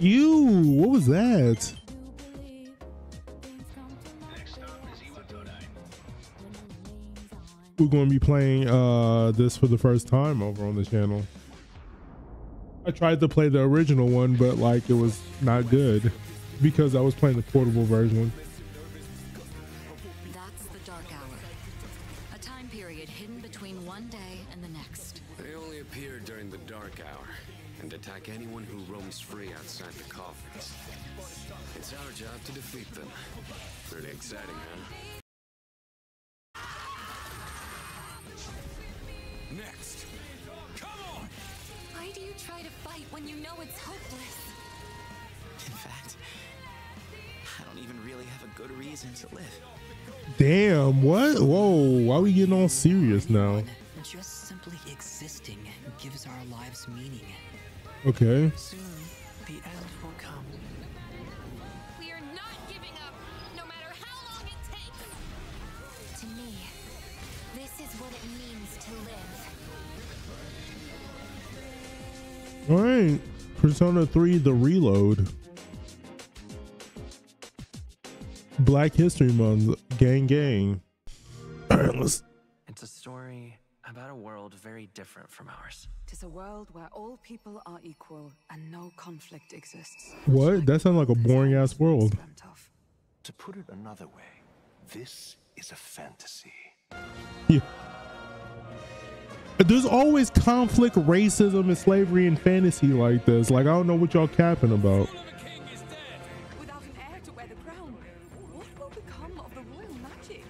Ew, what was that? We're going to be playing uh, this for the first time over on the channel. I tried to play the original one, but like it was not good because I was playing the portable version. That's the Dark Hour. A time period hidden between one day and the next. They only appear during the dark hour and attack anyone who roams free outside the coffins. It's our job to defeat them. Pretty exciting, huh? Next! Come on! Why do you try to fight when you know it's hopeless? In fact, I don't even really have a good reason to live. Damn, what? Whoa, why are we getting all serious now? Just simply existing gives our lives meaning. Okay. Soon, the end will come. We are not giving up, no matter how long it takes. To me, this is what it means to live. All right. Persona 3 The Reload. Black History Month. Gang gang. All right, let's It's a story about a world very different from ours. Tis a world where all people are equal and no conflict exists. What? That sounds like a boring ass world. To put it another way, this is a fantasy. Yeah. There's always conflict, racism, and slavery in fantasy like this. Like I don't know what y'all capping about. Without an heir to wear the crown, what will become of the royal magic?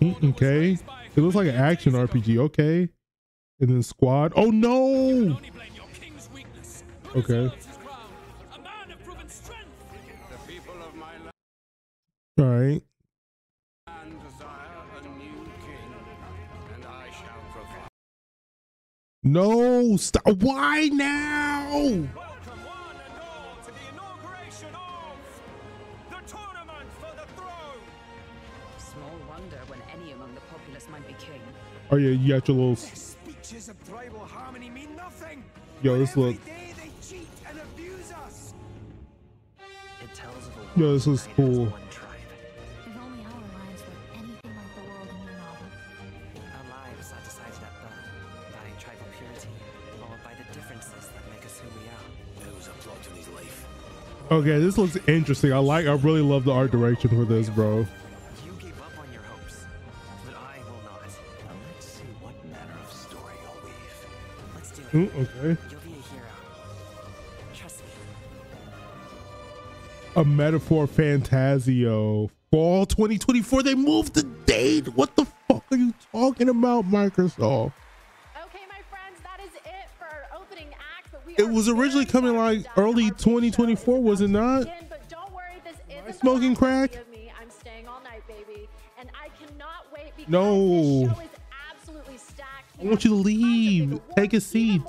Mm, Okay. It looks like an action RPG. Okay. And then squad. Oh no. Okay. All right. No. Stop. Why now? Populace might be king. Oh yeah, you got your little. Speeches of tribal harmony mean nothing. Yo, this every look- day they cheat and abuse us. It tells of a Yo, this is cool. one tribe. If only our lives were anything like the world in your novel. Our lives are decided at birth by tribal purity, or by the differences that make us who we are. There was a plot in his life. Okay, this looks interesting. I like. I really love the art direction for this, bro. Let's do it. Mm, okay. You'll be a hero. Trust me. A metaphor Fantazio. Fall 2024. They moved the date. What the fuck are you talking about, Microsoft? Okay, my friends, that is it for our opening act. But we It was originally coming like early Our big show 2024, was it not? begin, but don't worry, this isn't the smoking crack? me. I'm staying all night, baby, and I cannot wait because No. this show is absolutely stacked. I want you to have tons of big leave. Take a seat.